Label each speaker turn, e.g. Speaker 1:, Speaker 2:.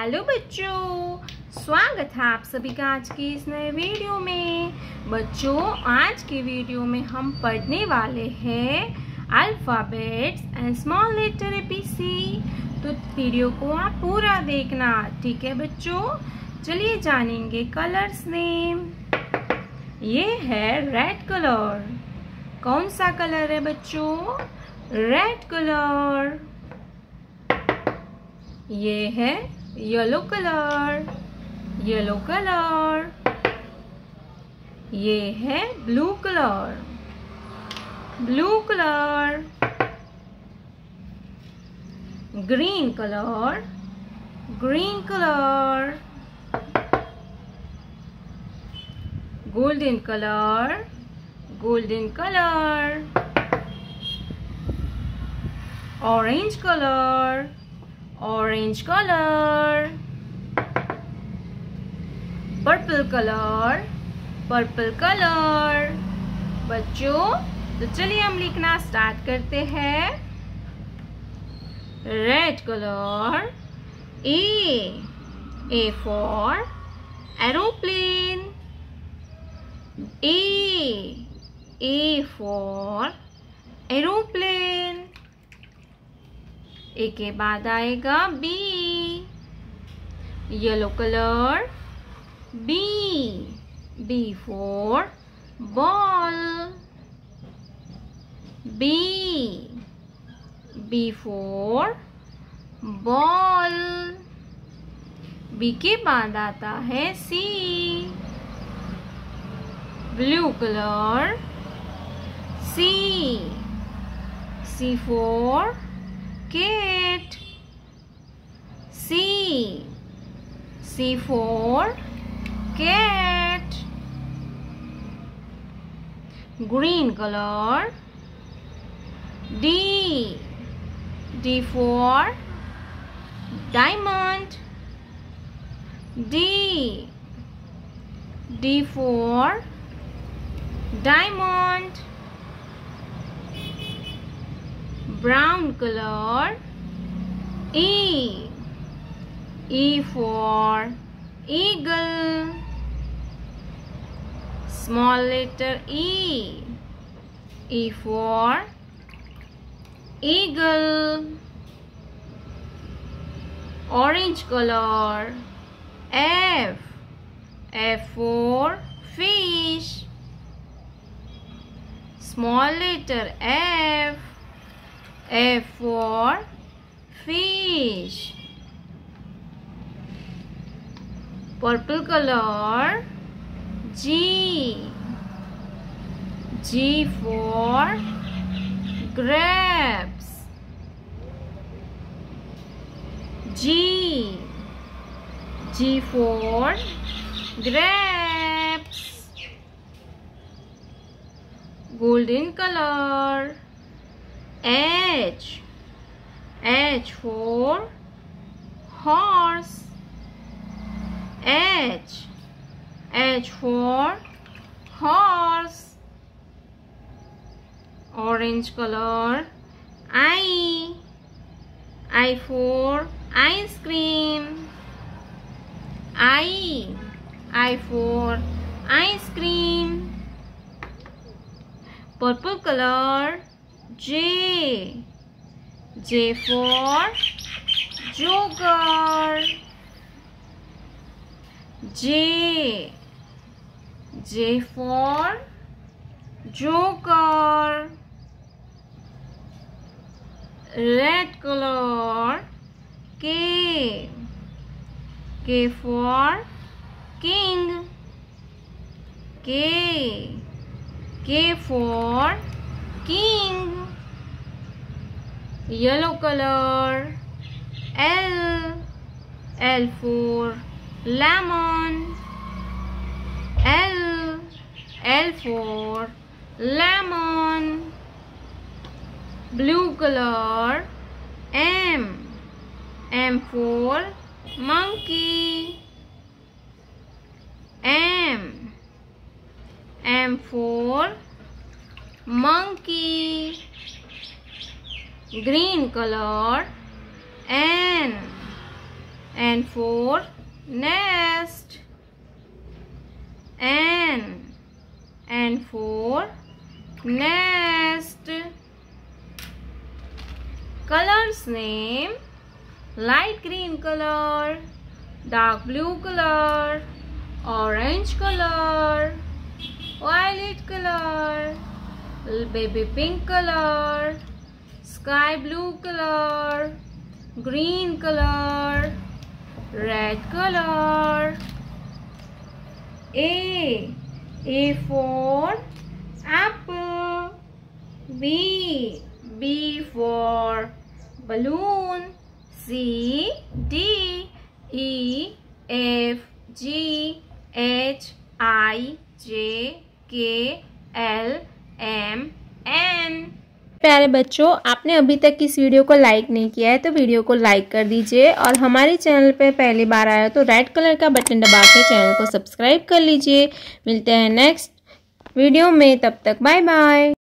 Speaker 1: Hello बच्चों, स्वागत है आप सभी का आज की इस नए वीडियो में। बच्चों, आज की वीडियो में हम पढ़ने वाले हैं alphabets and small letter ABC तो वीडियो को आप पूरा देखना, ठीक है बच्चों? चलिए जानेंगे कलर्स नेम ये है रेड कलर कौन सा कलर है बच्चों? रेड कलर ये है येलो कलर येलो कलर ये है blue colour blue colour green colour green colour golden colour golden colour orange colour orange color. Purple color. Purple color. बच्चों तो चलिए हम लिखना स्टार्ट करते हैं. Red colour A A for aeroplane A A for aeroplane A के बाद आएगा B yellow colour B B for ball B B for ball B के बाद आता है C blue colour C C for cat C. C for cat green color. D. D for diamond. D. D for diamond brown color E. E for eagle. Small letter E. E for eagle. Orange color F. F for fish. Small letter F F for fish. Purple color G. G for grapes. G. G for grapes. Golden color. H. H for horse. H. H for horse. Orange color. I. I for ice cream. I. I for ice cream. Purple color J. J for Joker. J. J for Joker. Red color. K. K for King. K. K for King yellow color. L. L for lemon. L. L for lemon. Blue color. M. M for monkey. M. M for monkey green color N and for nest. N. and for nest. Colors name light green color, dark blue color, orange color, violet color, baby pink color, sky blue color, green color, red color. A. A for apple. B. B for balloon. C. D. E. F. G. H. I. J. K. L. M. N.
Speaker 2: प्यारे बच्चों, आपने अभी तक इस video को like नहीं किया है तो वीडियो को लाइक कर दीजिए और हमारे चैनल पर पहली बार आया तो रेड कलर का बटन दबा के चैनल को सब्सक्राइब कर लीजिए। मिलते हैं नेक्स्ट वीडियो में, तब तक बाय बाय